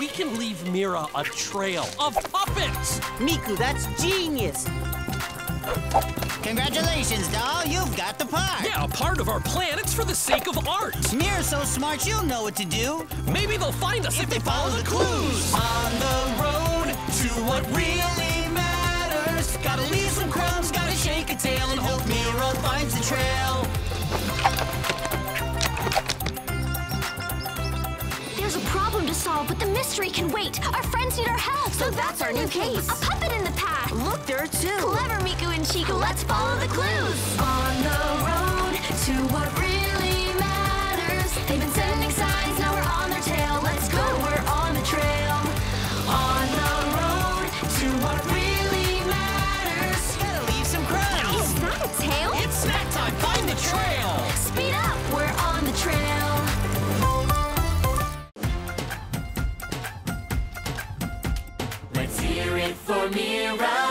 we can leave Mira a trail of puppets. Mikku, that's genius. Congratulations, doll. You've got the part. Yeah, a part of our plan. It's for the sake of art. Mira's so smart, she'll know what to do. Maybe they'll find us if, they follow the clues. On the road to what really matters. Gotta leave some crumbs, gotta shake a tail and hope Mira finds the trail. To solve, but the mystery can wait. Our friends need our help. So that's our new case. A puppet in the path. Look, there are two. Clever, Mikku and Chikku. Let's follow the clues. for me around.